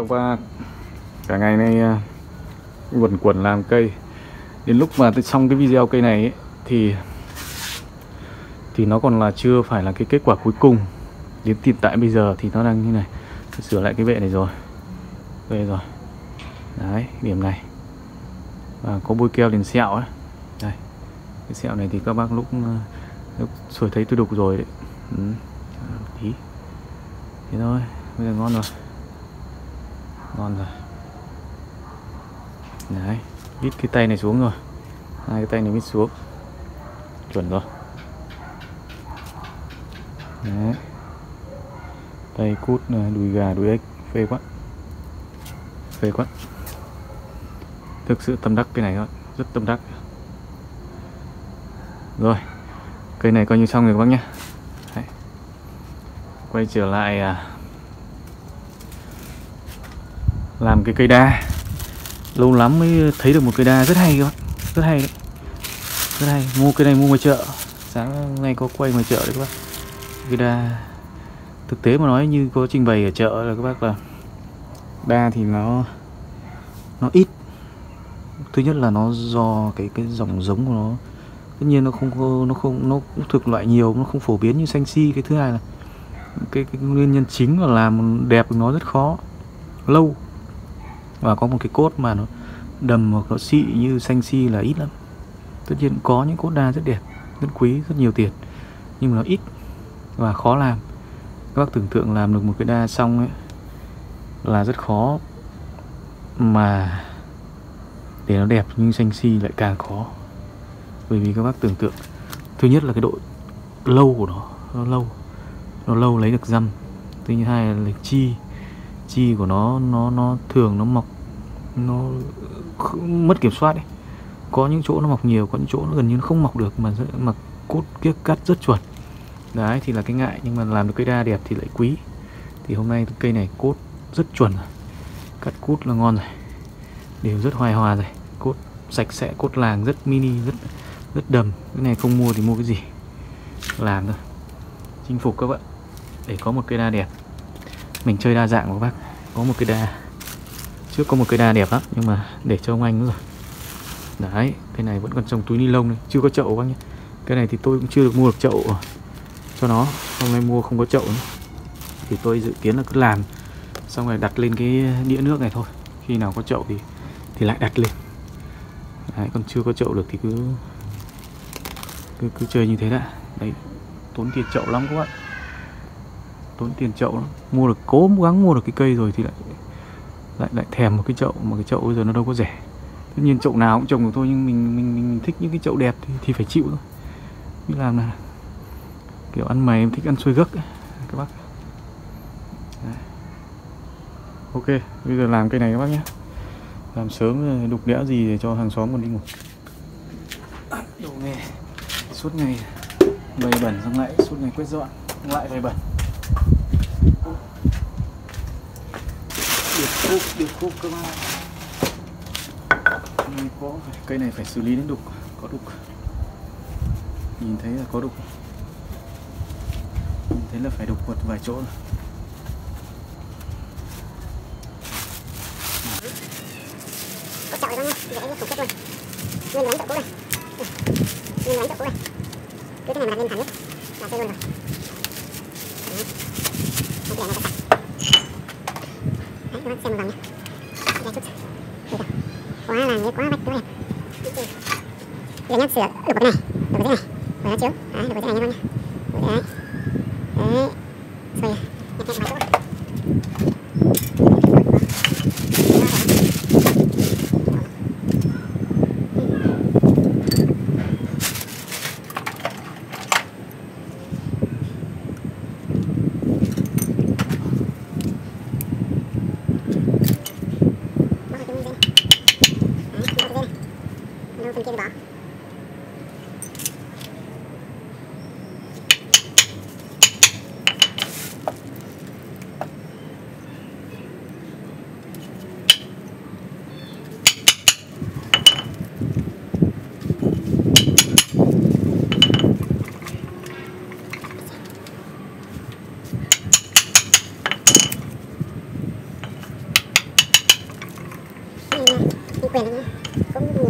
các bác cả ngày nay à, quần quần làm cây. Đến lúc mà tôi xong cái video cây này ấy, thì thì nó còn là chưa phải là cái kết quả cuối cùng. Đến hiện tại bây giờ thì nó đang như này. Tôi sửa lại cái vệ này rồi. Về rồi. Đấy điểm này. Và có bôi keo liền sẹo ấy. Đây. Cái sẹo này thì các bác lúc, à, lúc sửa thấy tôi đục rồi đấy. Ừ. tí thế thôi bây giờ ngon rồi ngon rồi. Đấy vít cái tay này xuống rồi. Hai cái tay này vít xuống. Chuẩn rồi. Đấy. Tay cút đùi gà đùi ếch phê quá. Phê quá. Thực sự tâm đắc cái này thôi rất tâm đắc. Rồi cây này coi như xong rồi các bác nhé. Quay trở lại à, làm cái cây đa. Lâu lắm mới thấy được một cây đa rất hay các bác. Rất hay đấy. Rất hay. Mua cây này mua ngoài chợ. Sáng nay có quay ngoài chợ đấy các bác. Cây đa. Thực tế mà nói như có trình bày ở chợ là các bác là đa thì nó nó ít. Thứ nhất là nó do cái cái dòng giống của nó. Tất nhiên nó không có nó không nó cũng thực loại nhiều nó không phổ biến như xanh si. Cái thứ hai là cái, cái nguyên nhân chính là làm đẹp nó rất khó. Lâu và có một cái cốt mà nó đầm hoặc nó xị như xanh si là ít lắm. Tất nhiên có những cốt đa rất đẹp, rất quý, rất nhiều tiền, nhưng mà nó ít và khó làm. Các bác tưởng tượng làm được một cái đa xong ấy, là rất khó mà để nó đẹp nhưng xanh si lại càng khó. Bởi vì các bác tưởng tượng, thứ nhất là cái độ lâu của nó nó lâu nó lâu lấy được răm. Thứ hai là chi chi của nó nó nó thường nó mọc, nó mất kiểm soát ấy. Có những chỗ nó mọc nhiều, có những chỗ nó gần như nó không mọc được mà mà cốt kiếc cắt rất chuẩn. Đấy, thì là cái ngại, nhưng mà làm được cây đa đẹp thì lại quý. Thì hôm nay cây này cốt rất chuẩn rồi. Cắt cút là ngon rồi. Đều rất hoài hòa rồi. Cốt sạch sẽ, cốt làng rất mini, rất rất đầm. Cái này không mua thì mua cái gì? Làm thôi. Chinh phục các bạn. Để có một cây đa đẹp mình chơi đa dạng các bác. Có một cây đa trước có một cây đa đẹp lắm nhưng mà để cho ông anh nữa rồi. Đấy cái này vẫn còn trong túi ni lông này. Chưa có chậu các bác nhé. Cái này thì tôi cũng chưa được mua được chậu cho nó. Hôm nay mua không có chậu nữa. Thì tôi dự kiến là cứ làm xong rồi đặt lên cái đĩa nước này thôi. Khi nào có chậu thì thì lại đặt lên. Đấy, còn chưa có chậu được thì cứ cứ, cứ chơi như thế đã. Đấy tốn tiền chậu lắm các bạn tốn tiền chậu lắm. Mua được cố gắng mua được cái cây rồi thì lại lại lại thèm một cái chậu mà cái chậu bây giờ nó đâu có rẻ. Tất nhiên chậu nào cũng trồng được thôi nhưng mình mình mình thích những cái chậu đẹp thì, thì phải chịu thôi. Như làm là kiểu ăn mày em thích ăn xuôi gấc ấy, các bác. Đấy. ok bây giờ làm cây này các bác nhé. Làm sớm ờ, đục đẽo gì để cho hàng xóm còn đi ngủ. Đồ nghề suốt ngày bày bẩn xong lại suốt ngày quét dọn lại bày bẩn điệp khúc điệp khúc các bạn này, có cây này phải xử lý đến đục à? có đục. Nhìn thấy là có đục. Nhìn thấy là phải đục quật vài chỗ rồi. có chậu rồi khủng khiếp luôn. Nguyên đoán chậu cũ này. Nguyên đoán chậu cũ này. Cứ cái này mà đặt lên thẳng nhất là chơi luôn rồi Đấy. Đấy, các bạn xem một vòng nhé ra chút Đây quá là như quá bách quá đẹp giờ nhá sửa được cái này được cái này rồi nó chiếu đấy được cái này nha con nhá đấy đấy xoay nhặt nhặt vài chỗ Bỏ cái dây này. Đấy, bỏ cái dây này. Đâu phần kia thì bỏ quyền này cũng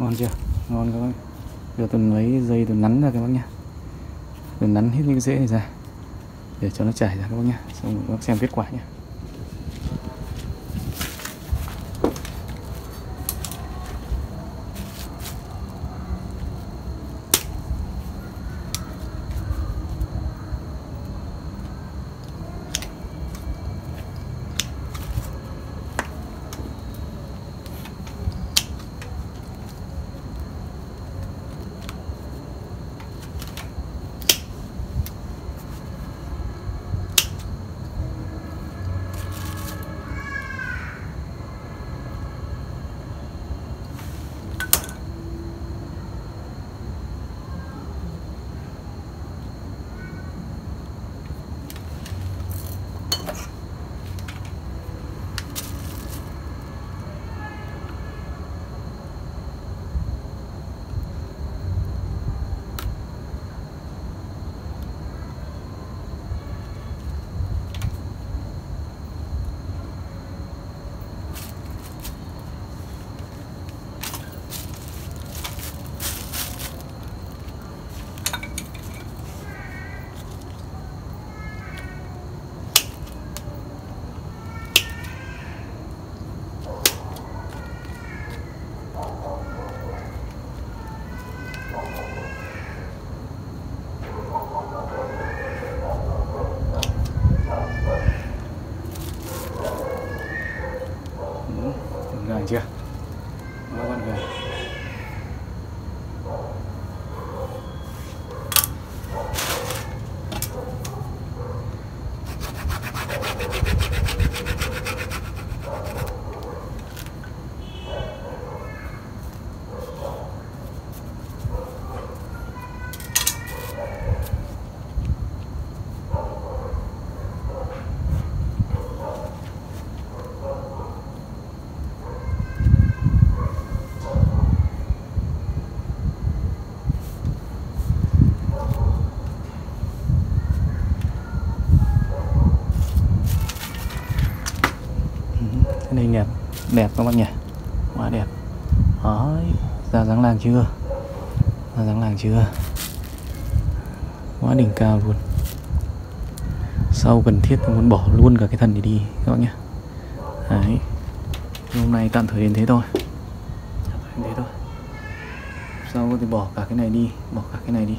ngon chưa? Ngon các bác. Giờ tôi lấy dây tôi nắn ra các bác nhá. Tôi nắn hết những cái rễ này ra để cho nó chảy ra các bác nhá. Xong các bác xem kết quả nhé đẹp các bác nhỉ? Quá đẹp. Đấy, ra dáng làng chưa? Ra dáng làng chưa? Quá đỉnh cao luôn. Sau cần thiết tôi muốn bỏ luôn cả cái thân này đi các bác nhé đấy. Hôm nay tạm thời đến thế thôi. Tạm thời đến thế thôi. Sau thì bỏ cả cái này đi bỏ cả cái này đi.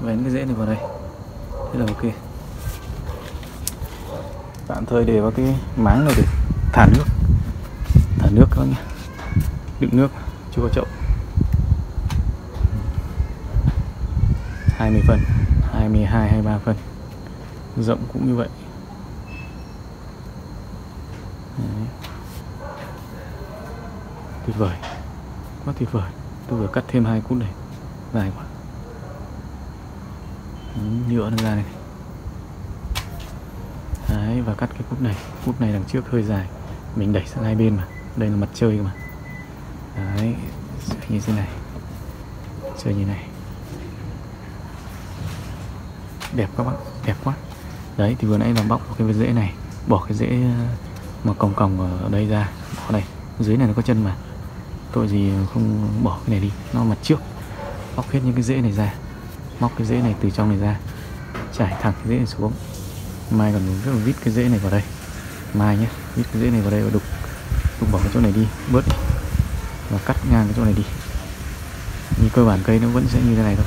Vén cái rễ này vào đây. Thế là ok. Tạm thời để vào cái máng này để thả nước nước các bác nhé. Đựng nước chưa có chậu. 20 phân 22 23 phân. Rộng cũng như vậy. Đấy. tuyệt vời. Quá tuyệt vời. Tôi vừa cắt thêm hai cút này. Dài quá. Nhựa nó ra này. Đấy, và cắt cái cút này. Cút này đằng trước hơi dài. Mình đẩy sang hai bên mà đây là mặt chơi mà. Đấy như thế này. Chơi như này. Đẹp các bạn, đẹp quá. Đấy, thì vừa nãy làm bóc cái rễ này. Bỏ cái rễ ờ, mà còng còng ở đây ra. Bỏ đây dưới này nó có chân mà. Tội gì không bỏ cái này đi, nó mặt trước. Bóc hết những cái rễ này ra. Móc cái rễ này từ trong này ra. Trải thẳng cái rễ này xuống. Mai còn rất là vít cái rễ này vào đây. Mai nhé vít cái rễ này vào đây và đục không bỏ cái chỗ này đi, bớt đi. Và cắt ngang cái chỗ này đi. Như cơ bản cây nó vẫn sẽ như thế này thôi.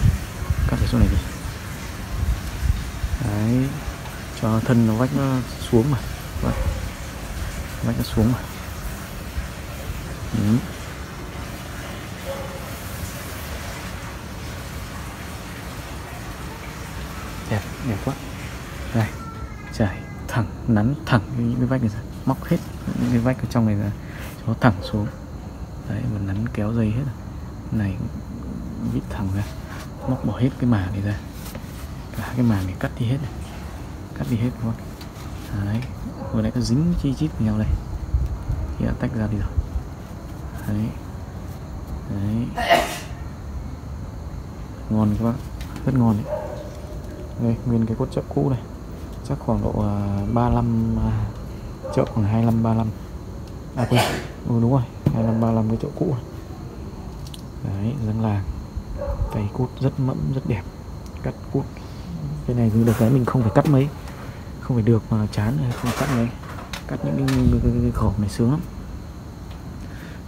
Cắt cái chỗ này đi. Đấy, cho thân nó vách nó xuống mà. Vậy vách nó xuống mà. Ừ. đẹp đẹp quá. Đây trải thẳng, nắn thẳng những cái vách này ra. Móc hết những cái vách ở trong này ra nó thẳng xuống. Đấy mà nắn kéo dây hết. Này vít thẳng ra. Móc bỏ hết cái màng này ra. Cả cái màng này cắt đi hết này. Cắt đi hết luôn đấy vừa nãy nó dính chi chít với nhau đây. Thì đã tách ra đi rồi. Đấy. Đấy. Ngon các bác rất ngon đấy. Đây nguyên cái cốt chợ cũ này. Chắc khoảng độ uh, 35 uh, chợ khoảng 25 35 à quên ừ, đúng rồi 25 35 cái chỗ cũ đấy dân làng tay cút rất mẫm rất đẹp cắt cút. Cái này được cái mình không phải cắt mấy không phải được mà chán không cắt mấy. Cắt những cái, cái, cái, cái khẩu này sướng lắm.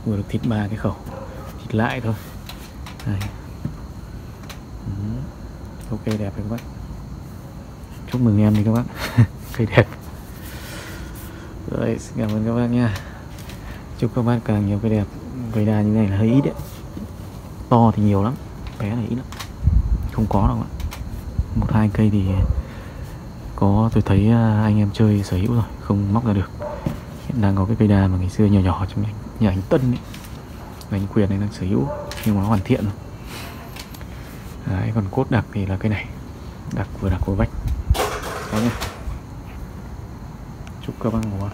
Vừa được thịt ba cái khẩu thịt lại thôi. Đấy. Ừ. ok đẹp rồi các bác. Chúc mừng em đi các bác. Cây đẹp. Rồi xin cảm ơn các bác nha chúc các bác càng nhiều cây đẹp. Cây đa như này là hơi ít đấy. To thì nhiều lắm. Bé này ít lắm. Không có đâu ạ. Một hai cây thì có tôi thấy à, anh em chơi sở hữu rồi. Không móc ra được. Hiện đang có cái cây đa mà ngày xưa nhỏ nhỏ trong nhà, nhà anh Tân ấy. Và anh Quyền này đang sở hữu. Nhưng mà nó hoàn thiện rồi. Đấy, còn cốt đặc thì là cái này. Đặc vừa đặc vừa vách. Đấy nhá. Chúc các bác ngủ ngon.